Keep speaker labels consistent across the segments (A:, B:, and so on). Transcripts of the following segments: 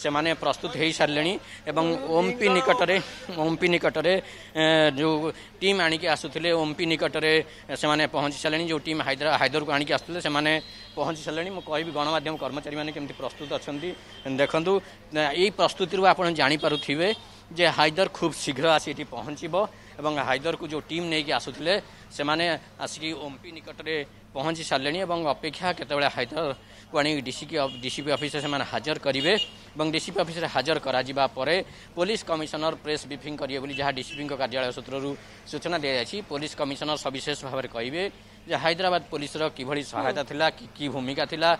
A: से माने प्रस्तुत हो सारे एवं ओमपी निकटरे ओमपी निकट में जो टीम आणिक आसुले ओमपी निकटरे से माने पहुंची सारे जो टीम हाइदरा हाइदर को आणिक आसुले से माने पहुंची सारे मुझे कह गणमाम कर्मचारी मैंने केमी प्रस्तुत अच्छा देखु यही प्रस्तुति रू आप जापर थे जे हाइदर खूब शीघ्र आठ पहुँच एवं हाइदर को जो टीम नहीं कि आसुले से आसिक ओमपी निकटे पहुँची सारे और अपेक्षा केत କୁ ଆଣିକି ଡିସିକି ଡିସିପି ଅଫିସରେ ସେମାନେ ହାଜର କରିବେ ଏବଂ ଡିସିପି ଅଫିସରେ ହାଜର କରାଯିବା ପରେ ପୋଲିସ କମିଶନର ପ୍ରେସ୍ ବ୍ରିଫିଂ କରିବେ ବୋଲି ଯାହା ଡିସିପିଙ୍କ କାର୍ଯ୍ୟାଳୟ ସୂତ୍ରରୁ ସୂଚନା ଦିଆଯାଇଛି ପୋଲିସ କମିଶନର ସବିଶେଷ ଭାବରେ କହିବେ ଯେ ହାଇଦ୍ରାବାଦ ପୋଲିସର କିଭଳି ସହାୟତା ଥିଲା କି ଭୂମିକା ଥିଲା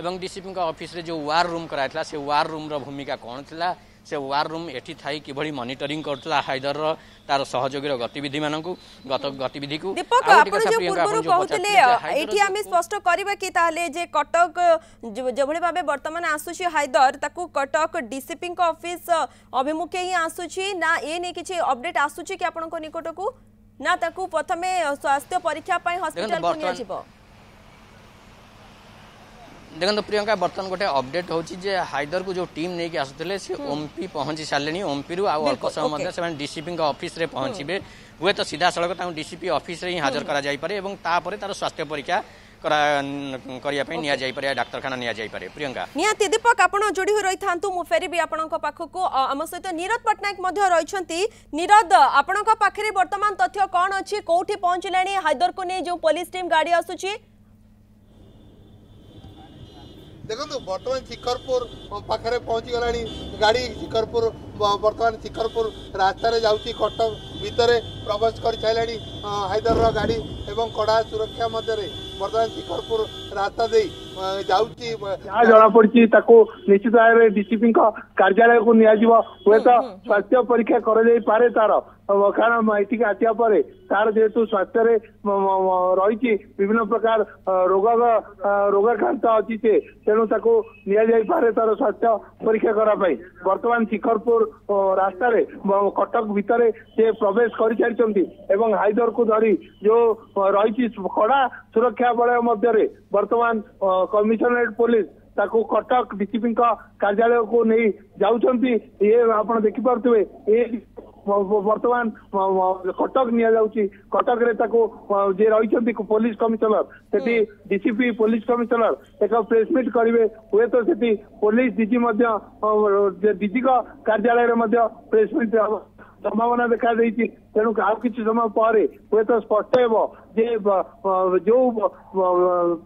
A: ଏବଂ ଡିସିପିଙ୍କ ଅଫିସରେ ଯେଉଁ ୱାର୍ ରୁମ୍ କରାଯାଇଥିଲା ସେ ୱାର୍ ରୁମ୍ର ଭୂମିକା କ'ଣ ଥିଲା ସେ ୱାର୍ ରୁମ୍ ଏଠି ଥାଇ କିଭଳି ମନିଟରିଂ କରୁଥିଲା ହାଇଦରର ତାର ସହଯୋଗୀର ଗତିବିଧି ମାନଙ୍କୁ ଗତ ଗତିବିଧିକୁ
B: ଦୀପକ ଆପଣ ଯୋଉ ପୂର୍ବରୁ କହୁଥିଲେ ଏଠି ଆମେ ସ୍ପଷ୍ଟ କରିବା କି ତାହେଲେ ଯେ କଟକ ଯେଭଳି ଭାବେ ବର୍ତ୍ତମାନ ଆସୁଛି ହାଇଦର ତାକୁ କଟକ ଡିସିପିଙ୍କ ଅଫିସ ଅଭିମୁଖେ ହିଁ ଆସୁଛି ନା ଏ ନେଇ କିଛି ଅପଡେଟ୍ ଆସୁଛି କି ଆପଣଙ୍କ ନିକଟକୁ ନା ତାକୁ ପ୍ରଥମେ ସ୍ୱାସ୍ଥ୍ୟ ପରୀକ୍ଷା ପାଇଁ ହସ୍ପିଟାଲକୁ ନିଆଯିବ
A: ଦେଖନ୍ତୁ ପ୍ରିୟଙ୍କା ବର୍ତ୍ତମାନ ଗୋଟେ ଅପଡେଟ୍ ହେଉଛି ଯେ ହାଇଦରକୁ ଯେଉଁ ଟିମ୍ ନେଇକି ଆସୁଥିଲେ ସେ ଓମ୍ପି ପହଞ୍ଚି ସାରିଲେଣି ଓମ୍ପିରୁ ଆଉ ଅଳ୍ପ ସମୟ ମଧ୍ୟ ସେମାନେ ଡିସିପିଙ୍କ ଅଫିସରେ ପହଞ୍ଚିବେ ହୁଏତ ସିଧାସଳଖ ତାଙ୍କୁ ଡିସିପି ଅଫିସରେ ହିଁ ହାଜର କରାଯାଇପାରେ ଏବଂ ତାପରେ ତାର ସ୍ୱାସ୍ଥ୍ୟ ପରୀକ୍ଷା କରିବା ପାଇଁ ନିଆଯାଇପାରେ ଡାକ୍ତରଖାନା ନିଆଯାଇପାରେ ପ୍ରିୟଙ୍କା
B: ନିହାତି ଦୀପକ ଆପଣ ଯୋଡ଼ି ହୋଇ ରହିଥାନ୍ତୁ ମୁଁ ଫେରିବି ଆପଣଙ୍କ ପାଖକୁ ଆମ ସହିତ ନିରଦ ପଟ୍ଟନାୟକ ମଧ୍ୟ ରହିଛନ୍ତି ନିରଦ ଆପଣଙ୍କ ପାଖରେ ବର୍ତ୍ତମାନ ତଥ୍ୟ କ'ଣ ଅଛି କୋଉଠି ପହଞ୍ଚିଲାଣି ହାଇଦରକୁ ନେଇ ଯେଉଁ ପୋଲିସ ଟିମ୍ ଗାଡ଼ି ଆସୁଛି
C: ଦେଖନ୍ତୁ ବର୍ତ୍ତମାନ ଶିଖରପୁର ପାଖରେ ପହଞ୍ଚିଗଲାଣି ଗାଡ଼ି ଶିଖରପୁର ବର୍ତ୍ତମାନ ଶିଖରପୁର ରାସ୍ତାରେ ଯାଉଛି କଟକ ଭିତରେ ପ୍ରବେଶ କରିସାରିଲାଣି ହାଇଦରର ଗାଡ଼ି ଏବଂ କଡ଼ା ସୁରକ୍ଷା ମଧ୍ୟରେ ବର୍ତ୍ତମାନ ଶିଖରପୁର ରାସ୍ତା ଦେଇ ଯାଉଛି
D: ଯାହା ଜଣାପଡିଛି ତାକୁ ନିଶ୍ଚିତ ଭାବରେ ଡିସିପିଙ୍କ କାର୍ଯ୍ୟାଳୟକୁ ନିଆଯିବ ହୁଏତ ସ୍ୱାସ୍ଥ୍ୟ ପରୀକ୍ଷା କରାଯାଇପାରେ ତାର କାରଣ ଏଠିକି ଆସିବା ପରେ ତାର ଯେହେତୁ ସ୍ୱାସ୍ଥ୍ୟରେ ରହିଛି ବିଭିନ୍ନ ପ୍ରକାର ରୋଗ ରୋଗାକ୍ରାନ୍ତ ଅଛି ସେ ତେଣୁ ତାକୁ ନିଆଯାଇପାରେ ତାର ସ୍ୱାସ୍ଥ୍ୟ ପରୀକ୍ଷା କରିବା ପାଇଁ ବର୍ତ୍ତମାନ ଶିଖରପୁର ରାସ୍ତାରେ କଟକ ଭିତରେ ସେ ପ୍ରବେଶ କରିସାରିଛନ୍ତି ଏବଂ ହାଇଦରକୁ ଧରି ଯୋଉ ରହିଛି କଡ଼ା ସୁରକ୍ଷା ବଳୟ ମଧ୍ୟରେ ବର୍ତ୍ତମାନ କମିଶନରେଟ ପୋଲିସ ତାକୁ କଟକ ଡିସିପିଙ୍କ କାର୍ଯ୍ୟାଳୟକୁ ନେଇ ଯାଉଛନ୍ତି ଇଏ ଆପଣ ଦେଖିପାରୁଥିବେ ଏ ବର୍ତ୍ତମାନ କଟକ ନିଆଯାଉଛି କଟକରେ ତାକୁ ଯିଏ ରହିଛନ୍ତି ପୋଲିସ କମିଶନର ସେଠି ଡିସିପି ପୋଲିସ କମିଶନର ଏକ ପ୍ରେସମିଟ୍ କରିବେ ହୁଏତ ସେଠି ପୋଲିସ ଡିଜି ମଧ୍ୟ ଡିଜିଙ୍କ କାର୍ଯ୍ୟାଳୟରେ ମଧ୍ୟ ପ୍ରେସମିଟ୍ ହେବ ସମ୍ଭାବନା ଦେଖାଦେଇଛି ତେଣୁ ଆଉ କିଛି ସମୟ ପରେ ହୁଏତ ସ୍ପଷ୍ଟ ହେବ ଯେ ଯୋଉ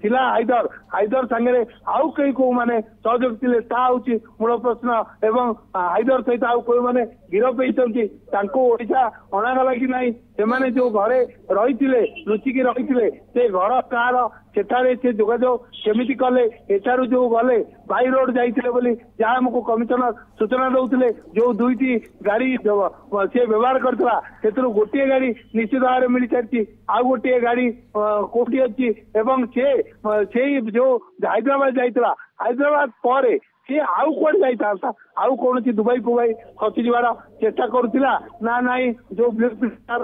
D: ଥିଲା ହାଇଦର ହାଇଦର ସାଙ୍ଗରେ ଆଉ କେହି କୋଉମାନେ ସହଯୋଗ ଥିଲେ ତାହା ହେଉଛି ମୂଳ ପ୍ରଶ୍ନ ଏବଂ ହାଇଦର ସହିତ ଆଉ କୋଉମାନେ ଗିରଫ ହେଇଛନ୍ତି ତାଙ୍କୁ ଓଡ଼ିଶା ଅଣାଗଲା କି ନାହିଁ ସେମାନେ ଯୋଉ ଘରେ ରହିଥିଲେ ଲୁଚିକି ରହିଥିଲେ ସେ ଘର କାହାର ସେଠାରେ ସେ ଯୋଗାଯୋଗ କେମିତି କଲେ ଏଠାରୁ ଯୋଉ ଗଲେ ବାଇ ରୋଡ ଯାଇଥିଲେ ବୋଲି ଯାହା ଆମକୁ କମିଶନର ସୂଚନା ଦଉଥିଲେ ଯୋଉ ଦୁଇଟି ଗାଡି ସେ ବ୍ୟବହାର କରିଥିଲା ସେଥିରୁ ସେଥିରୁ ଗୋଟିଏ ଗାଡି ନିଶ୍ଚିତ ଭାବରେ ମିଳିସାରିଛି ଆଉ ଗୋଟିଏ ଗାଡି କୋଉଠି ଅଛି ଏବଂ ସେ ସେଇ ଯୋଉ ହାଇଦ୍ରାବାଦ ଯାଇଥିଲା ହାଇଦ୍ରାବାଦ ପରେ ସିଏ ଆଉ କୁଆଡେ ଯାଇଥାନ୍ତା ଆଉ କୌଣସି ଦୁବାଇ ଫୁବାଇ ଖସିଯିବାର ଚେଷ୍ଟା କରୁଥିଲା ନା ନାଇଁ ଯୋଉ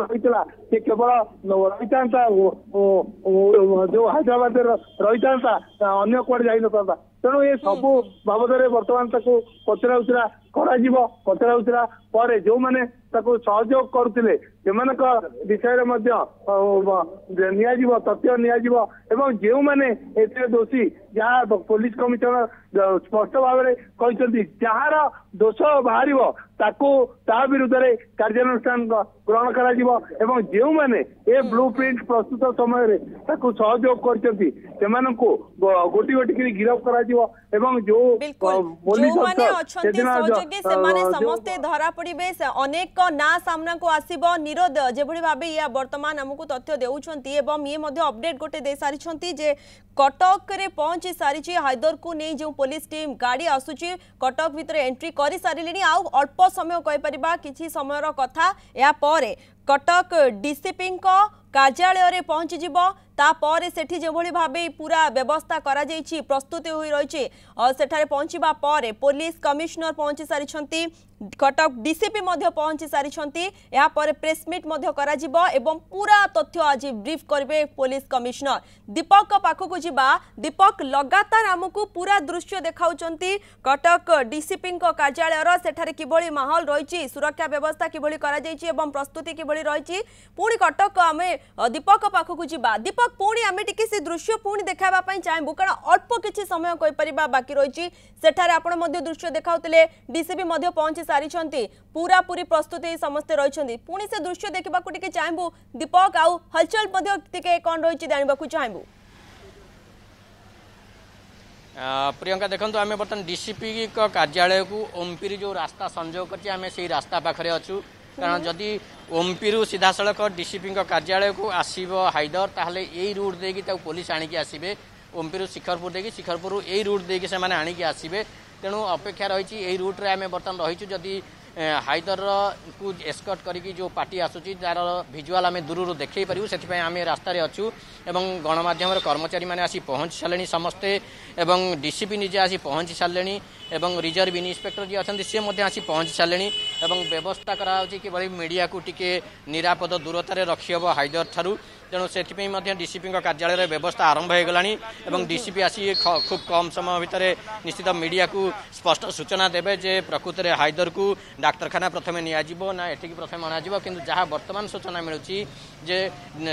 D: ରହିଥିଲା ସେ କେବଳ ରହିଥାନ୍ତା ଯୋଉ ହାଇଦ୍ରାବାଦରେ ରହିଥାନ୍ତା ଅନ୍ୟ କୁଆଡେ ଯାଇନଥାନ୍ତା ତେଣୁ ଏ ସବୁ ବାବଦରେ ବର୍ତ୍ତମାନ ତାକୁ ପଚରା ଉଚରା କରାଯିବ ପଚରା ଉଚରା ପରେ ଯୋଉମାନେ ତାକୁ ସହଯୋଗ କରୁଥିଲେ ସେମାନଙ୍କ ବିଷୟରେ ମଧ୍ୟ ନିଆଯିବ ତଥ୍ୟ ନିଆଯିବ ଏବଂ ଯେଉଁମାନେ ଏଥିରେ ଦୋଷୀ ଯାହା ପୋଲିସ କମିଶନର ସ୍ପଷ୍ଟ ଭାବରେ କହିଛନ୍ତି ଯାହାର ଦୋଷ ବାହାରିବ ତାକୁ ତା ବିରୁଦ୍ଧରେ କାର୍ଯ୍ୟାନୁଷ୍ଠାନ ଗ୍ରହଣ କରାଯିବ ଏବଂ ଯେଉଁମାନେ ଏ ବ୍ଲୁ ପ୍ରିଣ୍ଟ ପ୍ରସ୍ତୁତ ସମୟରେ ତାକୁ ସହଯୋଗ କରିଛନ୍ତି ସେମାନଙ୍କୁ ଗୋଟି ଗୋଟି କରି ଗିରଫ କରାଯିବ ଏବଂ ଯୋଉ ପୋଲିସ
B: ସେମାନେ ସମସ୍ତେ ଧରା ପଡିବେ ଅନେକ ନାଁ ସାମ୍ନାକୁ ଆସିବ विरोध जो भाव बर्तमान आमको तथ्य देडेट गोटे दे सारी कटक पहुंची सारी हायदर को नहीं जो पुलिस टीम गाड़ी आसूरी कटक भितर एंट्री कर सारे आउ अल्प समय कहपर कि समय कथा यापर कटक डीसीपी कार्यालय पहुंची जी তাপরে সেটি যেভাবে ভাবে পুরা ব্যবস্থা করা যাইছি প্রস্তুতি হয়ে রয়েছে সেঠারে পৌঁছিবা পরে পুলিশ কমিশনার পৌঁছি সারিছন্তি কটক ডিসিপি মধ্যে পৌঁছি সারিছন্তি এরপরে প্রেস মিট মধ্যে করা যাব এবং পুরা তথ্য আজি ব্রিফ করবে পুলিশ কমিশনার দীপক পাখকু যা দীপক লগাতার আমকু পুরা দৃশ্য দেখাউচন্তি কটক ডিসিপি কার্যালয়র সেঠারে কিভাবে মাহল রয়েছে সুরক্ষা ব্যবস্থা কিভাবে করা যাইছি এবং প্রস্তুতি কিভাবে রয়েছে পুনি কটক আমি দীপক পাখকু যা দীপক ପୁଣି ଆମେ ଟିକେ ସେ ଦୃଶ୍ୟ ପୁଣି ଦେଖାଇବା ପାଇଁ ଚାହିଁବୁ କାରଣ ଅଳ୍ପ କିଛି ସମୟ କହିପାରିବା ବାକି ରହିଛି ସେଠାରେ ଆପଣ ମଧ୍ୟ ଦୃଶ୍ୟ ଦେଖାଉଥିଲେ ଡିସିପି ମଧ୍ୟ ପହଞ୍ଚି ସାରିଛନ୍ତି ପୁରାପୁରି ପ୍ରସ୍ତୁତ ହେଇ ସମସ୍ତେ ରହିଛନ୍ତି ପୁଣି ସେ ଦୃଶ୍ୟ ଦେଖିବାକୁ ଟିକେ ଚାହିଁବୁ ଦୀପକ ଆଉ ହଲଚଲ ମଧ୍ୟ ଟିକେ କ'ଣ ରହିଛି ଜାଣିବାକୁ ଚାହିଁବୁ
A: प्रियंका देखु आम बर्तमान डीसीपी कार्यालय को ओमपिरी जो रास्ता संजोग करमें से रास्ता पाखे अच्छू କାରଣ ଯଦି ଓମ୍ପିରୁ ସିଧାସଳଖ ଡିସିପିଙ୍କ କାର୍ଯ୍ୟାଳୟକୁ ଆସିବ ହାଇଦର ତାହେଲେ ଏଇ ରୁଟ୍ ଦେଇକି ତାକୁ ପୋଲିସ ଆଣିକି ଆସିବେ ଓମ୍ପିରୁ ଶିଖରପୁର ଦେଇକି ଶିଖରପୁରରୁ ଏଇ ରୁଟ୍ ଦେଇକି ସେମାନେ ଆଣିକି ଆସିବେ ତେଣୁ ଅପେକ୍ଷା ରହିଛି ଏଇ ରୁଟ୍ରେ ଆମେ ବର୍ତ୍ତମାନ ରହିଛୁ ଯଦି ହାଇଦରକୁ ଏସ୍କଟ୍ କରିକି ଯେଉଁ ପାର୍ଟି ଆସୁଛି ତାର ଭିଜୁଆଲ୍ ଆମେ ଦୂରରୁ ଦେଖାଇ ପାରିବୁ ସେଥିପାଇଁ ଆମେ ରାସ୍ତାରେ ଅଛୁ ଏବଂ ଗଣମାଧ୍ୟମର କର୍ମଚାରୀମାନେ ଆସି ପହଞ୍ଚି ସାରିଲେଣି ସମସ୍ତେ ଏବଂ ଡିସିପି ନିଜେ ଆସି ପହଞ୍ଚି ସାରିଲେଣି ଏବଂ ରିଜର୍ଭ ଇନ୍ସପେକ୍ଟର ଯିଏ ଅଛନ୍ତି ସିଏ ମଧ୍ୟ ଆସି ପହଞ୍ଚି ସାରିଲେଣି ଏବଂ ବ୍ୟବସ୍ଥା କରାଯାଉଛି କିଭଳି ମିଡ଼ିଆକୁ ଟିକେ ନିରାପଦ ଦୂରତାରେ ରଖିହେବ ହାଇଦର ଠାରୁ ତେଣୁ ସେଥିପାଇଁ ମଧ୍ୟ ଡିସିପିଙ୍କ କାର୍ଯ୍ୟାଳୟରେ ବ୍ୟବସ୍ଥା ଆରମ୍ଭ ହୋଇଗଲାଣି ଏବଂ ଡିସିପି ଆସି ଖୁବ୍ କମ୍ ସମୟ ଭିତରେ ନିଶ୍ଚିତ ମିଡ଼ିଆକୁ ସ୍ପଷ୍ଟ ସୂଚନା ଦେବେ ଯେ ପ୍ରକୃତରେ ହାଇଦରକୁ ଡାକ୍ତରଖାନା ପ୍ରଥମେ ନିଆଯିବ ନା ଏଠିକି ପ୍ରଥମେ ଅଣାଯିବ କିନ୍ତୁ ଯାହା ବର୍ତ୍ତମାନ ସୂଚନା ମିଳୁଛି ଯେ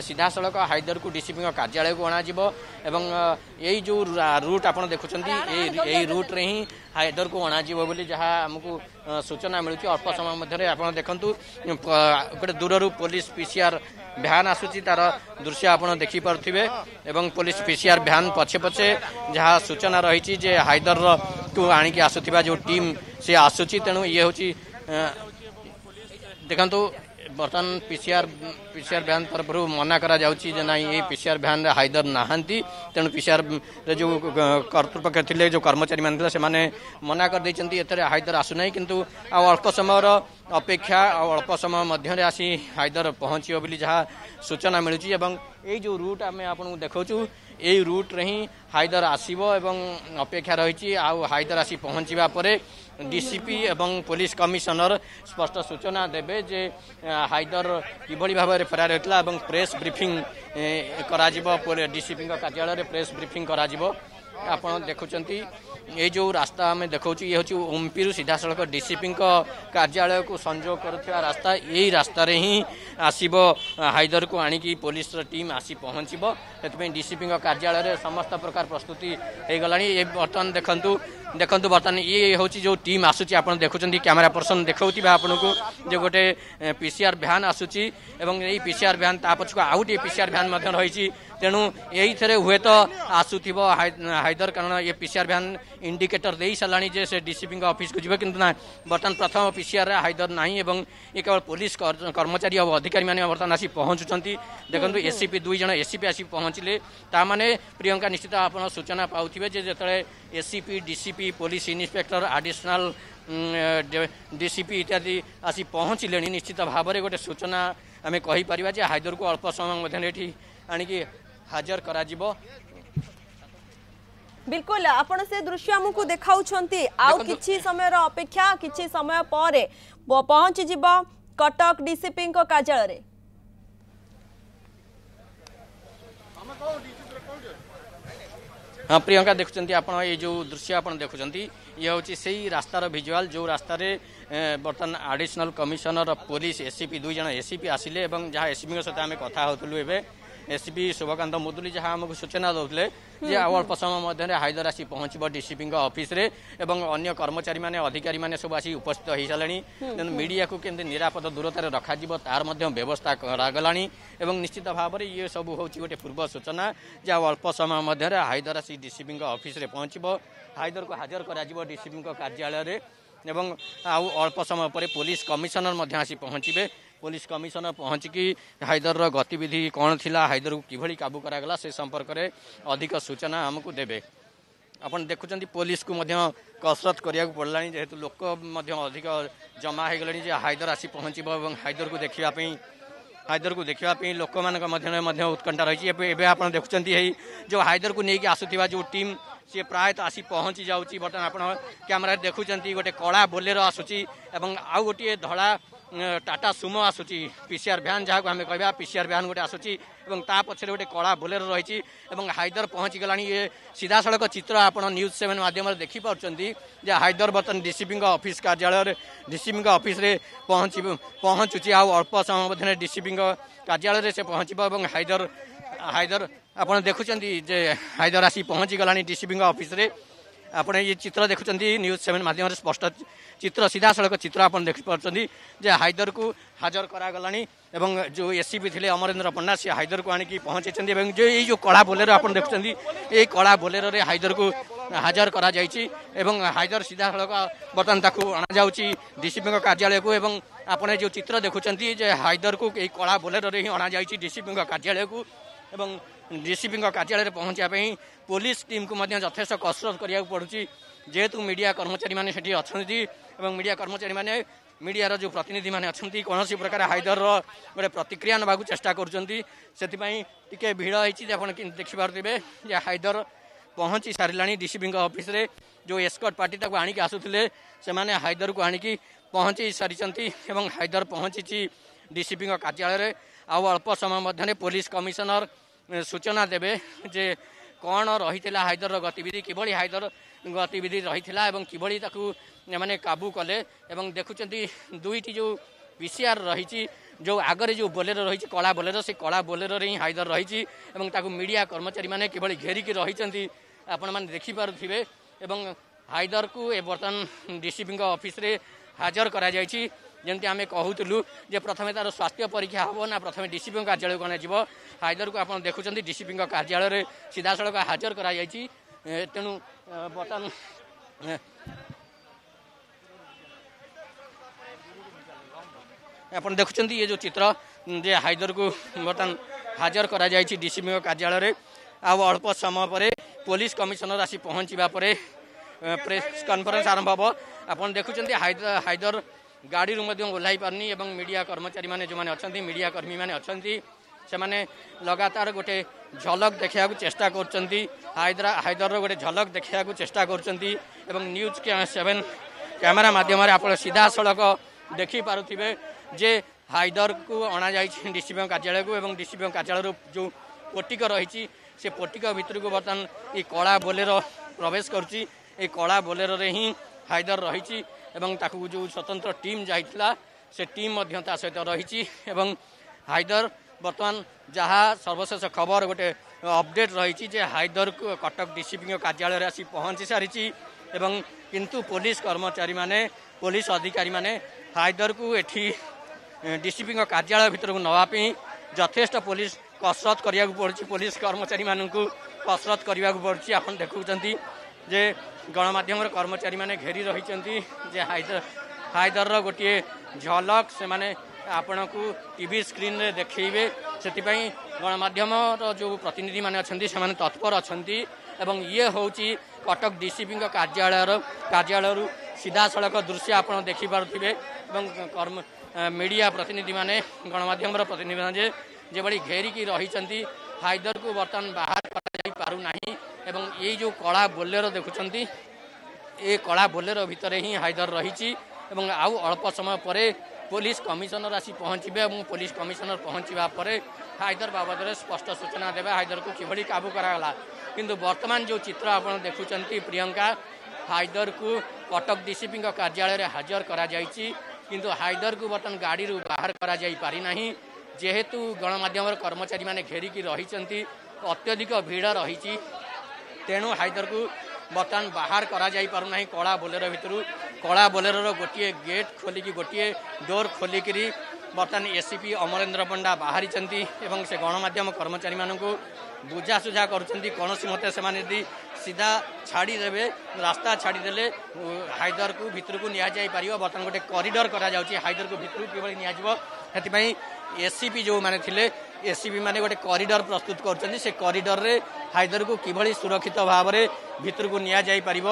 A: ସିଧାସଳଖ ହାଇଦରକୁ ଡିସିପିଙ୍କ କାର୍ଯ୍ୟାଳୟକୁ ଅଣାଯିବ ଏବଂ ଏଇ ଯେଉଁ ରୁଟ୍ ଆପଣ ଦେଖୁଛନ୍ତି ଏଇ ଏଇ ରୁଟ୍ରେ ହିଁ हाइदर को अणा बोली जहाँ आमको सूचना मिलूँ अल्प समय मध्य आप देखु गोटे दूर रू पुलिस पीसीआर भान आसूसी तार दृश्य आप देखिपे पुलिस पीसीआर भान पछे पचे जहाँ सूचना रही हाइदर को आणिक आसूबा जो टीम सी आसूसी तेणु ये हूँ देखु बर्तमान पीसीआर पीसीआर भान तरफ मना कर जे पीसीआर भ्यान हाइदर नहांती तेणु पीसीआर रे जो कर्तृपक्ष जो कर्मचारी मैंने मना करदे एथेर हाइदर आसुना कितु आल्प समय অপেক্ষা অল্প সময় মধ্যে আসি হায়দর পৌঁছব বলে যা সূচনা মিলুছি এবং এই যে রুট আমি আপনার দেখাচ্ছু এই রুট্রে হি হায়দর আসব এবং অপেক্ষা রয়েছে আয়দর আসি পৌঁছবা পরে ডিসিপি এবং পুলিশ কমিশনর স্পষ্ট সূচনা দেবে যে হায়দর কিভাবে ভাবে ফেরার হয়েছিল এবং প্রেস ব্রিফিং করা ডিসিপি কার্যালয়ের প্রেস ব্রিফিং করা আপনার দেখুম ये जो रास्ता आम देखा ये हूँ ओमपी सीधा सड़क डीसीपी कार्यालय को संजोग करुवा रास्ता यही रास्तार ही आसब हाइदर को आणिक पुलिस टीम आसी पहुँचब से डीसीपी कार्यालय समस्त प्रकार प्रस्तुति हो गला बर्तमान देखूँ देखो बर्तमान ये हूँ जो टीम आसूसी आप देखुं क्यमेरा पर्सन देखा जो गोटे पीसीआर भान आसूरी पीसीआर भ्यान पक्ष को आउ टे पीसीआर भ्यान रही तेणु यही थे हुए तो आसू हाइदर कारण ये पीसीआर भान इंडिकेटर दे सारा जे से डीसीपी अफिस् को जी कितना बर्तमान प्रथम पीसीआर रे हाइदर ना ये केवल पुलिस कर्मचारी और अधिकारी मैंने बर्तमान आसी पहुँचुंट देखो एसीपी दुईज एसीपी आसी पहुँचिले प्रियंका निश्चित आप सूचना पाथे जो ACP DCP DCP police inspector additional DCP ଇତ୍ୟାଦି ଆସି ପହଞ୍ଚିଲେଣି ନିଶ୍ଚିତ ଭାବରେ ଗୋଟେ ସୂଚନା ଆମେ କହିପାରିବା ଯେ ହାଇଦରକୁ ଅଳ୍ପ ସମୟ ମଧ୍ୟରେ ଏଠି ଆଣିକି ହାଜର କରାଯିବ
B: बिल्कुल आपण से
A: दृश्य
B: आमको देखा आउ कि समय अपेक्षा किसी समय पर पहुंची जीव
A: कटक डीसीपी कार्यालय हाँ प्रियंका देखुंट आप जो दृश्य आप देखुंट ये हूँ से ही रास्तार भिजुआल जो रास्त बर्तमान आडिशनाल कमिशनर पुलिस एसीपी दुईज एसीपी आसिले जहाँ एसपी सहित आम कथ होलुँ एवं ଏସିପି ଶୁଭକାନ୍ତ ମୁଦୁଲି ଯାହା ଆମକୁ ସୂଚନା ଦେଉଥିଲେ ଯେ ଆଉ ଅଳ୍ପ ସମୟ ମଧ୍ୟରେ ହାଇଦର ଆସି ପହଞ୍ଚିବ ଡିସିପିଙ୍କ ଅଫିସରେ ଏବଂ ଅନ୍ୟ କର୍ମଚାରୀମାନେ ଅଧିକାରୀମାନେ ସବୁ ଆସି ଉପସ୍ଥିତ ହୋଇସାରିଲେଣି ତେଣୁ ମିଡ଼ିଆକୁ କେମିତି ନିରାପଦ ଦୂରତାରେ ରଖାଯିବ ତାର ମଧ୍ୟ ବ୍ୟବସ୍ଥା କରାଗଲାଣି ଏବଂ ନିଶ୍ଚିତ ଭାବରେ ଇଏ ସବୁ ହେଉଛି ଗୋଟିଏ ପୂର୍ବ ସୂଚନା ଯେ ଆଉ ଅଳ୍ପ ସମୟ ମଧ୍ୟରେ ହାଇଦର ଆସି ଡିସିପିଙ୍କ ଅଫିସରେ ପହଞ୍ଚିବ ହାଇଦରକୁ ହାଜର କରାଯିବ ଡିସିପିଙ୍କ କାର୍ଯ୍ୟାଳୟରେ एवं आल्प समय पर पुलिस कमिशनर आँचे पुलिस कमिशनर पहुंचिकी हाइदर गतिविधि कौन थी हाइदर को किभली काबू करागला से संपर्क में अधिक सूचना आमको देवे आप देखुं पुलिस को कसरत करने पड़ा जेहेतु लोक अधिक जमा हो गले हाइदर आसी पहुँच हाइदर को देखापी हाइदर को देखापी लोक मान उत्कंठा रही है आप देखुं जो हाइदर को लेकिन आसूबा जो टीम সি প্রায়তঃ আসি পৌঁছি যাচ্ছি বর্তমান আপনার ক্যামেরায় দেখুছেন গোটে কলা বোলেরো আসুচি এবং আউ গোটিয়ে ধরা টাটা সুমো আসুচি পিসিআর ভ্যান যা আমি কহবা পিসিআর ভ্যান গোটে আসুচি এবং তা পছরে গোটে কলা বোলেরো রয়েছে এবং হায়দর পৌঁছি গলা ইয়ে সিধাসলখ চিত্র আপনার নিউজ সেভেন মাধ্যমে দেখিপারছেন যে হায়দর বর্তমান ডিসিপি অফিস কার্যালয়ের ডিসিপি অফিসে পৌঁছি পৌঁছুচি আল্প সময় মধ্যে ডিসিপি কার্যালয়ে সে পৌঁছব এবং হায়দর হায়দর ଆପଣ ଦେଖୁଛନ୍ତି ଯେ ହାଇଦର ଆସି ପହଞ୍ଚି ଗଲାଣି ଡିସିପିଙ୍କ ଅଫିସରେ ଆପଣ ଏ ଚିତ୍ର ଦେଖୁଛନ୍ତି ନ୍ୟୁଜ୍ ସେଭେନ୍ ମାଧ୍ୟମରେ ସ୍ପଷ୍ଟ ଚିତ୍ର ସିଧାସଳଖ ଚିତ୍ର ଆପଣ ଦେଖିପାରୁଛନ୍ତି ଯେ ହାଇଦରକୁ ହାଜର କରାଗଲାଣି ଏବଂ ଯେଉଁ ଏସ୍ସିପି ଥିଲେ ଅମରେନ୍ଦ୍ର ପଣ୍ଡା ସେ ହାଇଦରକୁ ଆଣିକି ପହଞ୍ଚାଇଛନ୍ତି ଏବଂ ଯେଉଁ ଏଇ ଯେଉଁ କଳା ବୋଲେରୋ ଆପଣ ଦେଖୁଛନ୍ତି ଏଇ କଳା ବୋଲେରୋରେ ହାଇଦରକୁ ହାଜର କରାଯାଇଛି ଏବଂ ହାଇଦର ସିଧାସଳଖ ବର୍ତ୍ତମାନ ତାକୁ ଅଣାଯାଉଛି ଡିସିପିଙ୍କ କାର୍ଯ୍ୟାଳୟକୁ ଏବଂ ଆପଣ ଯେଉଁ ଚିତ୍ର ଦେଖୁଛନ୍ତି ଯେ ହାଇଦରକୁ ଏଇ କଳା ବୋଲେରୋରେ ହିଁ ଅଣାଯାଇଛି ଡିସିପିଙ୍କ କାର୍ଯ୍ୟାଳୟକୁ ଏବଂ ডিସିପିଙ୍କ କାର୍ଯ୍ୟାଳୟରେ ପହଞ୍ଚିବା ପାଇଁ ପୋଲିସ ଟିମ୍କୁ ମଧ୍ୟ ଯଥେଷ୍ଟ କସରତ କରିବାକୁ ପଡ଼ୁଛି ଯେହେତୁ ମିଡ଼ିଆ କର୍ମଚାରୀମାନେ ସେଠି ଅଛନ୍ତି ଏବଂ ମିଡ଼ିଆ କର୍ମଚାରୀମାନେ ମିଡ଼ିଆର ଯେଉଁ ପ୍ରତିନିଧିମାନେ ଅଛନ୍ତି କୌଣସି ପ୍ରକାର ହାଇଦରର ଗୋଟେ ପ୍ରତିକ୍ରିୟା ନେବାକୁ ଚେଷ୍ଟା କରୁଛନ୍ତି ସେଥିପାଇଁ ଟିକେ ଭିଡ଼ ହେଇଛି ଯେ ଆପଣ ଦେଖିପାରୁଥିବେ ଯେ ହାଇଦର ପହଞ୍ଚି ସାରିଲାଣି ଡିସିପିଙ୍କ ଅଫିସରେ ଯେଉଁ ଏସ୍କଟ୍ ପାର୍ଟି ତାକୁ ଆଣିକି ଆସୁଥିଲେ ସେମାନେ ହାଇଦରକୁ ଆଣିକି ପହଞ୍ଚି ସାରିଛନ୍ତି ଏବଂ ହାଇଦର ପହଞ୍ଚିଛି ଡିସିପିଙ୍କ କାର୍ଯ୍ୟାଳୟରେ ଆଉ ଅଳ୍ପ ସମୟ ମଧ୍ୟରେ ପୋଲିସ କମିଶନର ସୂଚନା ଦେବେ ଯେ କ'ଣ ରହିଥିଲା ହାଇଦରର ଗତିବିଧି କିଭଳି ହାଇଦର ଗତିବିଧି ରହିଥିଲା ଏବଂ କିଭଳି ତାକୁ ଏମାନେ କାବୁ କଲେ ଏବଂ ଦେଖୁଛନ୍ତି ଦୁଇଟି ଯେଉଁ ପିସିଆର୍ ରହିଛି ଯେଉଁ ଆଗରେ ଯେଉଁ ବୋଲେରୋ ରହିଛି କଳା ବୋଲେରୋ ସେ କଳା ବୋଲେରୋରେ ହିଁ ହାଇଦର ରହିଛି ଏବଂ ତାକୁ ମିଡ଼ିଆ କର୍ମଚାରୀମାନେ କିଭଳି ଘେରିକି ରହିଛନ୍ତି ଆପଣମାନେ ଦେଖିପାରୁଥିବେ ଏବଂ ହାଇଦରକୁ ଏ ବର୍ତ୍ତମାନ ଡିସିପିଙ୍କ ଅଫିସରେ ହାଜର କରାଯାଇଛି ଯେମିତି ଆମେ କହୁଥିଲୁ ଯେ ପ୍ରଥମେ ତାର ସ୍ୱାସ୍ଥ୍ୟ ପରୀକ୍ଷା ହେବ ନା ପ୍ରଥମେ ଡିସିପିଙ୍କ କାର୍ଯ୍ୟାଳୟକୁ ଅଣାଯିବ ହାଇଦରକୁ ଆପଣ ଦେଖୁଛନ୍ତି ଡିସିପିଙ୍କ କାର୍ଯ୍ୟାଳୟରେ ସିଧାସଳଖ ହାଜର କରାଯାଇଛି ତେଣୁ ବର୍ତ୍ତମାନ ଆପଣ ଦେଖୁଛନ୍ତି ଇଏ ଯେଉଁ ଚିତ୍ର ଯେ ହାଇଦରକୁ ବର୍ତ୍ତମାନ ହାଜର କରାଯାଇଛି ଡିସିପିଙ୍କ କାର୍ଯ୍ୟାଳୟରେ ଆଉ ଅଳ୍ପ ସମୟ ପରେ ପୋଲିସ କମିଶନର ଆସି ପହଞ୍ଚିବା ପରେ ପ୍ରେସ କନଫରେନ୍ସ ଆରମ୍ଭ ହେବ ଆପଣ ଦେଖୁଛନ୍ତି ହାଇଦର ହାଇଦର ଗାଡ଼ିରୁ ମଧ୍ୟ ଓହ୍ଲାଇ ପାରୁନି ଏବଂ ମିଡ଼ିଆ କର୍ମଚାରୀମାନେ ଯେଉଁମାନେ ଅଛନ୍ତି ମିଡ଼ିଆ କର୍ମୀମାନେ ଅଛନ୍ତି ସେମାନେ ଲଗାତାର ଗୋଟେ ଝଲକ ଦେଖିବାକୁ ଚେଷ୍ଟା କରୁଛନ୍ତି ହାଇଦ୍ରା ହାଇଦରର ଗୋଟେ ଝଲକ ଦେଖିବାକୁ ଚେଷ୍ଟା କରୁଛନ୍ତି ଏବଂ ନ୍ୟୁଜ୍ ସେଭେନ୍ କ୍ୟାମେରା ମାଧ୍ୟମରେ ଆପଣ ସିଧାସଳଖ ଦେଖିପାରୁଥିବେ ଯେ ହାଇଦରକୁ ଅଣାଯାଇଛି ଡିସିପିଓ କାର୍ଯ୍ୟାଳୟକୁ ଏବଂ ଡିସିପିଓ କାର୍ଯ୍ୟାଳୟରୁ ଯେଉଁ ପୋଟିକ ରହିଛି ସେ ପୋଟିକ ଭିତରକୁ ବର୍ତ୍ତମାନ ଏଇ କଳା ବୋଲେର ପ୍ରବେଶ କରୁଛି ଏଇ କଳା ବୋଲେରରେ ହିଁ ହାଇଦର ରହିଛି এবং ତାକୁ ଯେଉଁ ସ୍ୱତନ୍ତ୍ର ଟିମ୍ ଯାଇଥିଲା ସେ ଟିମ୍ ମଧ୍ୟ ତା ସହିତ ରହିଛି ଏବଂ ହାଇଦର ବର୍ତ୍ତମାନ ଯାହା ସର୍ବଶେଷ ଖବର ଗୋଟେ ଅପଡେଟ୍ ରହିଛି ଯେ ହାଇଦରକୁ କଟକ ଡିସିପିଙ୍କ କାର୍ଯ୍ୟାଳୟରେ ଆସି ପହଞ୍ଚି ସାରିଛି ଏବଂ କିନ୍ତୁ ପୋଲିସ କର୍ମଚାରୀମାନେ ପୋଲିସ ଅଧିକାରୀମାନେ ହାଇଦରକୁ ଏଠି ଡିସିପିଙ୍କ କାର୍ଯ୍ୟାଳୟ ଭିତରକୁ ନେବା ପାଇଁ ଯଥେଷ୍ଟ ପୋଲିସ କସରତ କରିବାକୁ ପଡ଼ୁଛି ପୋଲିସ କର୍ମଚାରୀମାନଙ୍କୁ କସରତ କରିବାକୁ ପଡ଼ୁଛି ଆପଣ ଦେଖୁଛନ୍ତି ଯେ ଗଣମାଧ୍ୟମର କର୍ମଚାରୀମାନେ ଘେରି ରହିଛନ୍ତି ଯେ ହାଇଦର ହାଇଦରର ଗୋଟିଏ ଝଲକ ସେମାନେ ଆପଣଙ୍କୁ ଟିଭି ସ୍କ୍ରିନ୍ରେ ଦେଖେଇବେ ସେଥିପାଇଁ ଗଣମାଧ୍ୟମର ଯେଉଁ ପ୍ରତିନିଧିମାନେ ଅଛନ୍ତି ସେମାନେ ତତ୍ପର ଅଛନ୍ତି ଏବଂ ଇଏ ହେଉଛି କଟକ ଡିସିପିଙ୍କ କାର୍ଯ୍ୟାଳୟର କାର୍ଯ୍ୟାଳୟରୁ ସିଧାସଳଖ ଦୃଶ୍ୟ ଆପଣ ଦେଖିପାରୁଥିବେ ଏବଂ କର୍ମ ମିଡ଼ିଆ ପ୍ରତିନିଧିମାନେ ଗଣମାଧ୍ୟମର ପ୍ରତିନିଧିମାନେ ଯେ ଯେଭଳି ଘେରିକି ରହିଛନ୍ତି ହାଇଦରକୁ ବର୍ତ୍ତମାନ ବାହାର ପାରୁନାହିଁ ଏବଂ ଏଇ ଯେଉଁ କଳା ବୋଲେରୋ ଦେଖୁଛନ୍ତି ଏ କଳା ବୋଲେରୋ ଭିତରେ ହିଁ ହାଇଦର ରହିଛି ଏବଂ ଆଉ ଅଳ୍ପ ସମୟ ପରେ ପୋଲିସ କମିଶନର ଆସି ପହଞ୍ଚିବେ ଏବଂ ପୋଲିସ କମିଶନର ପହଞ୍ଚିବା ପରେ ହାଇଦର ବାବଦରେ ସ୍ପଷ୍ଟ ସୂଚନା ଦେବେ ହାଇଦରକୁ କିଭଳି କାବୁ କରାଗଲା କିନ୍ତୁ ବର୍ତ୍ତମାନ ଯେଉଁ ଚିତ୍ର ଆପଣ ଦେଖୁଛନ୍ତି ପ୍ରିୟଙ୍କା ହାଇଦରକୁ କଟକ ଡିସିପିଙ୍କ କାର୍ଯ୍ୟାଳୟରେ ହାଜର କରାଯାଇଛି କିନ୍ତୁ ହାଇଦରକୁ ବର୍ତ୍ତମାନ ଗାଡ଼ିରୁ ବାହାର କରାଯାଇପାରିନାହିଁ ଯେହେତୁ ଗଣମାଧ୍ୟମର କର୍ମଚାରୀମାନେ ଘେରିକି ରହିଛନ୍ତି ଅତ୍ୟଧିକ ଭିଡ଼ ରହିଛି ତେଣୁ ହାଇଦରକୁ ବର୍ତ୍ତମାନ ବାହାର କରାଯାଇପାରୁନାହିଁ କଳା ବୋଲେରୋ ଭିତରୁ କଳା ବୋଲେରୋର ଗୋଟିଏ ଗେଟ୍ ଖୋଲିକି ଗୋଟିଏ ଡୋର୍ ଖୋଲିକିରି ବର୍ତ୍ତମାନ A C P Amarendra Panda ବାହାରିଛନ୍ତି ଏବଂ ସେ ଗଣମାଧ୍ୟମ କର୍ମଚାରୀମାନଙ୍କୁ ବୁଝାସୁଝା କରୁଛନ୍ତି କୌଣସି ମତେ ସେମାନେ ଯଦି ସିଧା ଛାଡ଼ିଦେବେ ରାସ୍ତା ଛାଡ଼ିଦେଲେ ହାଇଦରକୁ ଭିତରକୁ ନିଆଯାଇପାରିବ ବର୍ତ୍ତମାନ ଗୋଟେ କରିଡ଼ର କରାଯାଉଛି ହାଇଦରକୁ ଭିତରକୁ କିଭଳି ନିଆଯିବ ସେଥିପାଇଁ ଏସ୍ସିପି ଯେଉଁମାନେ ଥିଲେ ଏସ୍ସିପି ମାନେ ଗୋଟେ କରିଡ଼ର୍ ପ୍ରସ୍ତୁତ କରୁଛନ୍ତି ସେ କରିଡ଼ର୍ରେ ହାଇଦରକୁ କିଭଳି ସୁରକ୍ଷିତ ଭାବରେ ଭିତରକୁ ନିଆଯାଇପାରିବ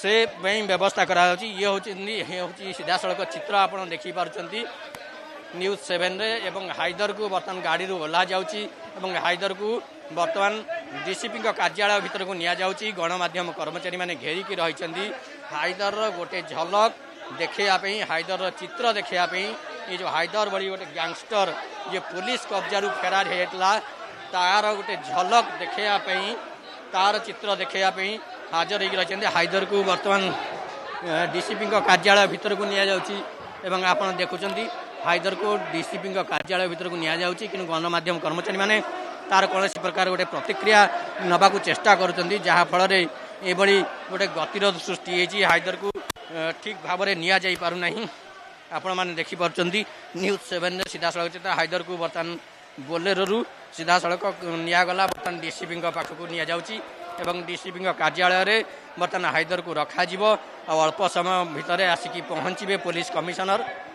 A: ସେ ପାଇଁ ବ୍ୟବସ୍ଥା କରାଯାଉଛି ଇଏ ହେଉଛନ୍ତି ହେଉଛି ସିଧାସଳଖ ଚିତ୍ର ଆପଣ ଦେଖିପାରୁଛନ୍ତି ନ୍ୟୁଜ୍ ସେଭେନ୍ରେ ଏବଂ ହାଇଦରକୁ ବର୍ତ୍ତମାନ ଗାଡ଼ିରୁ ଓହ୍ଲା ଯାଉଛି ଏବଂ ହାଇଦରକୁ ବର୍ତ୍ତମାନ ଡିସିପିଙ୍କ କାର୍ଯ୍ୟାଳୟ ଭିତରକୁ ନିଆଯାଉଛି ଗଣମାଧ୍ୟମ କର୍ମଚାରୀମାନେ ଘେରିକି ରହିଛନ୍ତି ହାଇଦରର ଗୋଟେ ଝଲକ ଦେଖେଇବା ପାଇଁ ହାଇଦରର ଚିତ୍ର ଦେଖେଇବା ପାଇଁ ये जो ହାଇଦର ଭଳି ଗୋଟେ ଗ୍ୟାଙ୍ଗଷ୍ଟର ଯିଏ ପୁଲିସ କବ୍ଜାରୁ ଫେରାର ହେଇଯାଇଥିଲା ତାର ଗୋଟେ ଝଲକ ଦେଖାଇବା ପାଇଁ ତାର ଚିତ୍ର ଦେଖାଇବା ପାଇଁ ହାଜର ହେଇକି ରହିଛନ୍ତି ହାଇଦରକୁ ବର୍ତ୍ତମାନ ଡିସିପିଙ୍କ କାର୍ଯ୍ୟାଳୟ ଭିତରକୁ ନିଆଯାଉଛି ଏବଂ ଆପଣ ଦେଖୁଛନ୍ତି ହାଇଦରକୁ ଡିସିପିଙ୍କ କାର୍ଯ୍ୟାଳୟ ଭିତରକୁ ନିଆଯାଉଛି କିନ୍ତୁ ଗଣମାଧ୍ୟମ କର୍ମଚାରୀମାନେ ତାର କୌଣସି ପ୍ରକାର ଗୋଟେ ପ୍ରତିକ୍ରିୟା ନେବାକୁ ଚେଷ୍ଟା କରୁଛନ୍ତି ଯାହାଫଳରେ ଏଭଳି ଗୋଟେ ଗତିରୋଧ ସୃଷ୍ଟି ହେଇଛି ହାଇଦରକୁ ଠିକ୍ ଭାବରେ ନିଆଯାଇପାରୁନାହିଁ ଆପଣମାନେ ଦେଖିପାରୁଛନ୍ତି ନ୍ୟୁଜ୍ ସେଭେନରେ ସିଧାସଳଖ ଚିତ୍ର ହାଇଦରକୁ ବର୍ତ୍ତମାନ ବୋଲେରୋରୁ ସିଧାସଳଖ ନିଆଗଲା ବର୍ତ୍ତମାନ ଡିସିପିଙ୍କ ପାଖକୁ ନିଆଯାଉଛି ଏବଂ ଡିସିପିଙ୍କ କାର୍ଯ୍ୟାଳୟରେ ବର୍ତ୍ତମାନ ହାଇଦରକୁ ରଖାଯିବ ଆଉ ଅଳ୍ପ ସମୟ ଭିତରେ ଆସିକି ପହଞ୍ଚିବେ ପୋଲିସ କମିଶନର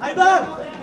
E: 아이들